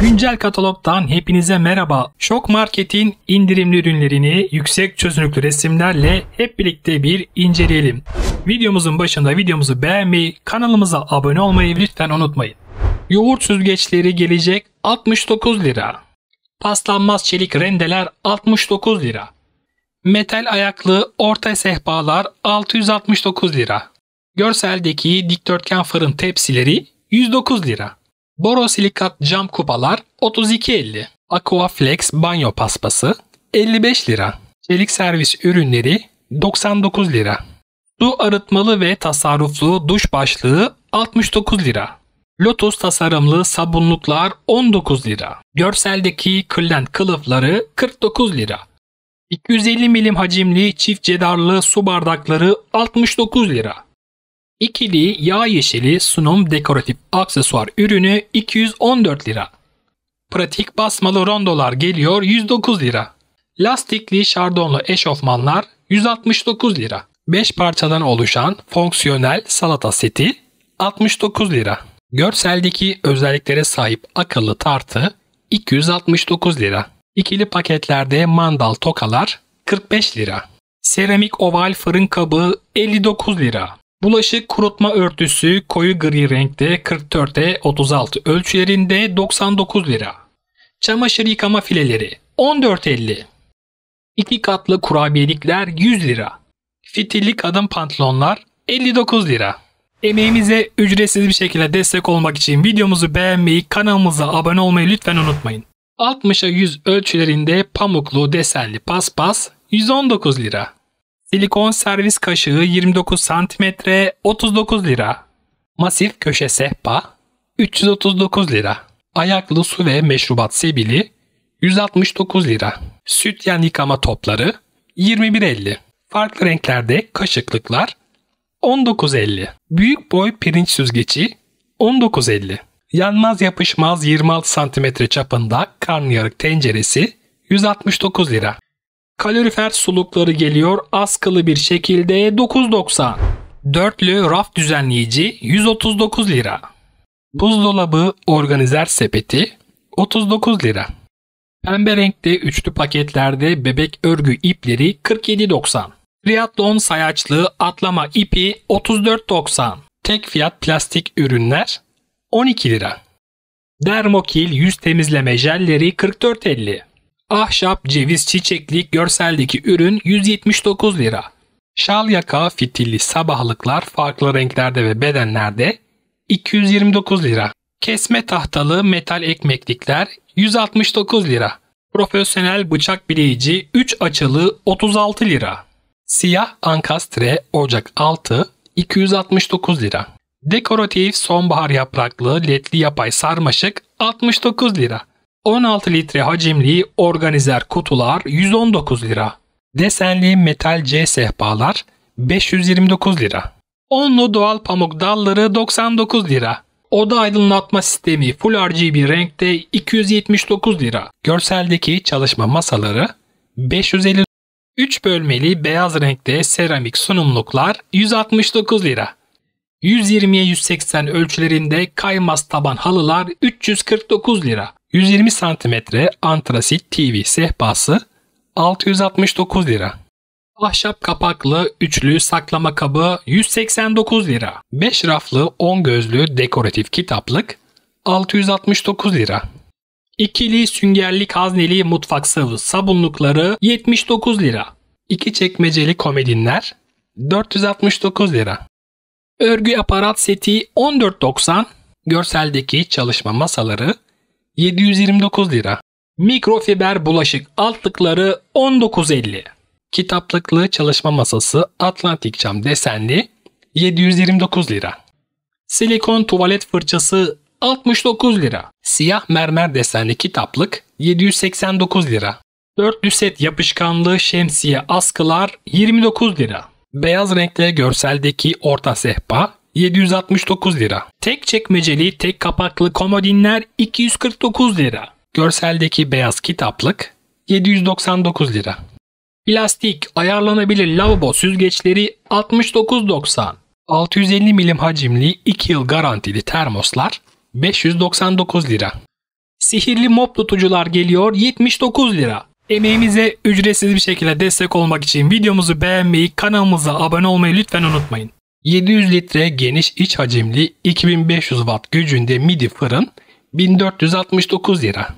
Güncel katalogdan hepinize merhaba. Şok Market'in indirimli ürünlerini yüksek çözünürlüklü resimlerle hep birlikte bir inceleyelim. Videomuzun başında videomuzu beğenmeyi, kanalımıza abone olmayı lütfen unutmayın. Yoğurt süzgeçleri gelecek 69 lira. Paslanmaz çelik rendeler 69 lira. Metal ayaklı orta sehpalar 669 lira. Görseldeki dikdörtgen fırın tepsileri 109 lira. Borosilikat cam kupalar 32.50. Aquaflex banyo paspası 55 lira. Çelik servis ürünleri 99 lira. Su arıtmalı ve tasarruflu duş başlığı 69 lira. Lotus tasarımlı sabunluklar 19 lira. Görseldeki kırlent kılıfları 49 lira. 250 milim hacimli çift cedarlı su bardakları 69 lira. İkili yağ yeşili sunum dekoratif aksesuar ürünü 214 lira. Pratik basmalı rondolar geliyor 109 lira. Lastikli şardonlu eşofmanlar 169 lira. 5 parçadan oluşan fonksiyonel salata seti 69 lira. Görseldeki özelliklere sahip akıllı tartı 269 lira. İkili paketlerde mandal tokalar 45 lira. Seramik oval fırın kabı 59 lira. Bulaşık kurutma örtüsü koyu gri renkte 44'e 36 ölçülerinde 99 lira. Çamaşır yıkama fileleri 14.50. İki katlı kurabiyelikler 100 lira. Fitilli kadın pantolonlar 59 lira. Emeğimize ücretsiz bir şekilde destek olmak için videomuzu beğenmeyi, kanalımıza abone olmayı lütfen unutmayın. 60'a 100 ölçülerinde pamuklu desenli paspas 119 lira. Silikon servis kaşığı 29 cm 39 lira. Masif köşe sehpa 339 lira. Ayaklı su ve meşrubat sebili 169 lira. Sütyen yıkama topları 21.50. Farklı renklerde kaşıklıklar 19.50. Büyük boy pirinç süzgeci 19.50. Yanmaz yapışmaz 26 cm çapında karnıyarık tenceresi 169 lira. Kalorifer sulukları geliyor askılı bir şekilde 9.90. Dörtlü raf düzenleyici 139 lira. Buzdolabı organizer sepeti 39 lira. Pembe renkte üçlü paketlerde bebek örgü ipleri 47.90. Triathlon sayaçlı atlama ipi 34.90. Tek fiyat plastik ürünler 12 lira. Dermokil yüz temizleme jelleri 44.50. Ahşap ceviz çiçeklik görseldeki ürün 179 lira. Şal yaka fitilli sabahlıklar farklı renklerde ve bedenlerde 229 lira. Kesme tahtalı metal ekmeklikler 169 lira. Profesyonel bıçak bileyici 3 açılı 36 lira. Siyah ankastre ocak altı 269 lira. Dekoratif sonbahar yapraklı ledli yapay sarmaşık 69 lira. 16 litre hacimli organizer kutular 119 lira. Desenli metal C sehpalar 529 lira. Onlu doğal pamuk dalları 99 lira. Oda aydınlatma sistemi Full RGB renkte 279 lira. Görseldeki çalışma masaları 550 3 bölmeli beyaz renkte seramik sunumluklar 169 lira. 120'ye 180 ölçülerinde kaymaz taban halılar 349 lira. 120 cm antrasit TV sehpası 669 lira. Ahşap kapaklı üçlü saklama kabı 189 lira. 5 raflı 10 gözlü dekoratif kitaplık 669 lira. İkili süngerlik hazneli mutfak sıvı sabunlukları 79 lira. İki çekmeceli komedinler 469 lira. Örgü aparat seti 14.90. Görseldeki çalışma masaları 729 lira. Mikrofiber bulaşık altlıkları 19.50. Kitaplıklı çalışma masası Atlantik cam desenli 729 lira. Silikon tuvalet fırçası 69 lira. Siyah mermer desenli kitaplık 789 lira. Dörtlü set yapışkanlı şemsiye askılar 29 lira. Beyaz renkli görseldeki orta sehpa 769 lira. Tek çekmeceli tek kapaklı komodinler 249 lira. Görseldeki beyaz kitaplık 799 lira. Plastik ayarlanabilir lavabo süzgeçleri 69.90. 650 milim hacimli 2 yıl garantili termoslar 599 lira. Sihirli mop tutucular geliyor 79 lira. Emeğimize ücretsiz bir şekilde destek olmak için videomuzu beğenmeyi, kanalımıza abone olmayı lütfen unutmayın. 700 litre geniş iç hacimli 2500 watt gücünde midi fırın 1469 lira.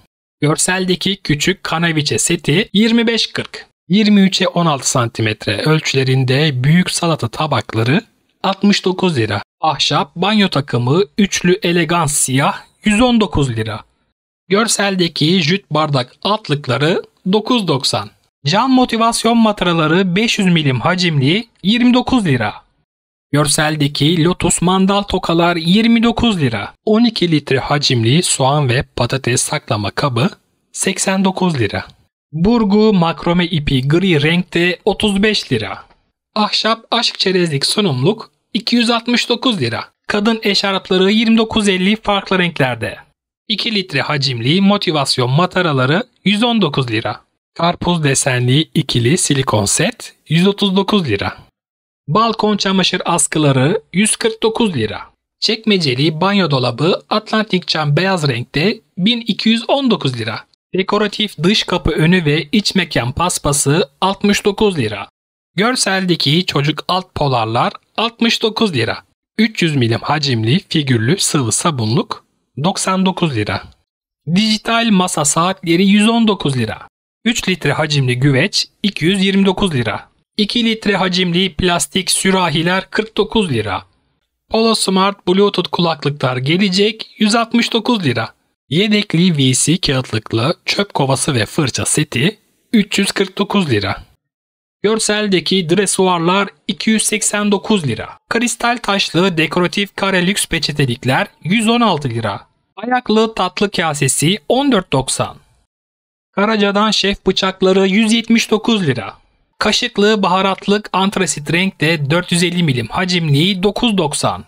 Görseldeki küçük kanaviçe seti 25.40. 23'e 16 cm ölçülerinde büyük salata tabakları 69 lira. Ahşap banyo takımı üçlü elegans siyah 119 lira. Görseldeki jüt bardak altlıkları 9.90. Cam motivasyon mataraları 500 milim hacimli 29 lira. Görseldeki Lotus mandal tokalar 29 lira. 12 litre hacimli soğan ve patates saklama kabı 89 lira. Burgu makrome ipi gri renkte 35 lira. Ahşap aşk çerezlik sunumluk 269 lira. Kadın eşarpları 29.50 farklı renklerde. 2 litre hacimli motivasyon mataraları 119 lira. Karpuz desenli ikili silikon set 139 lira. Balkon çamaşır askıları 149 lira. Çekmeceli banyo dolabı Atlantik cam beyaz renkte 1219 lira. Dekoratif dış kapı önü ve iç mekan paspası 69 lira. Görseldeki çocuk alt polarlar 69 lira. 300 milim hacimli figürlü sıvı sabunluk 99 lira. Dijital masa saatleri 119 lira. 3 litre hacimli güveç 229 lira. 2 litre hacimli plastik sürahiler 49 lira. Polo Smart Bluetooth kulaklıklar gelecek 169 lira. Yedekli VC kağıtlıklı çöp kovası ve fırça seti 349 lira. Görseldeki dresuarlar 289 lira. Kristal taşlı dekoratif kare lüks peçetelikler 116 lira. Ayaklı tatlı kasesi 14.90. Karaca'dan şef bıçakları 179 lira. Kaşıklı baharatlık antrasit renkte 450 milim hacimli 9.90.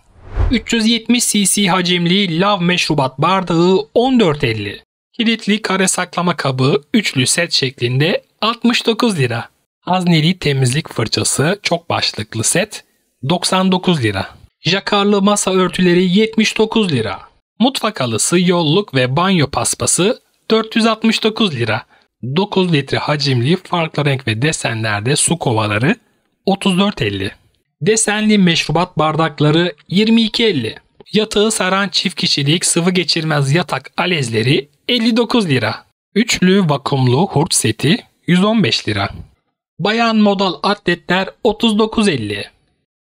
370 cc hacimli lav meşrubat bardağı 14.50. Kilitli kare saklama kabı üçlü set şeklinde 69 lira. Hazneli temizlik fırçası çok başlıklı set 99 lira. Jakarlı masa örtüleri 79 lira. Mutfak halısı, yolluk ve banyo paspası 469 lira. 9 litre hacimli farklı renk ve desenlerde su kovaları 34.50. Desenli meşrubat bardakları 22.50. Yatağı saran çift kişilik sıvı geçirmez yatak alezleri 59 lira. Üçlü vakumlu hurt seti 115 lira. Bayan modal atletler 39.50.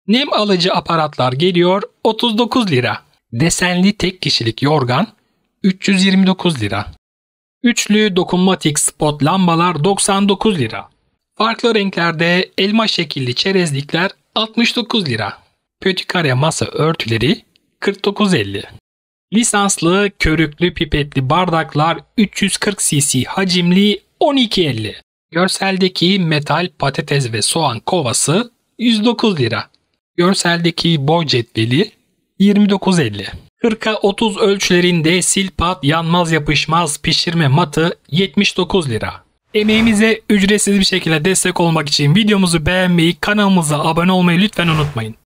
Nem alıcı aparatlar geliyor 39 lira. Desenli tek kişilik yorgan 329 lira. Üçlü dokunmatik spot lambalar 99 lira. Farklı renklerde elma şekilli çerezlikler 69 lira. Pötikare masa örtüleri 49.50. Lisanslı körüklü pipetli bardaklar 340 cc hacimli 12.50. Görseldeki metal patates ve soğan kovası 109 lira. Görseldeki boy cetveli 29.50. 40'a 30 ölçülerinde silpat yanmaz yapışmaz pişirme matı 79 lira. Emeğimize ücretsiz bir şekilde destek olmak için videomuzu beğenmeyi, kanalımıza abone olmayı lütfen unutmayın.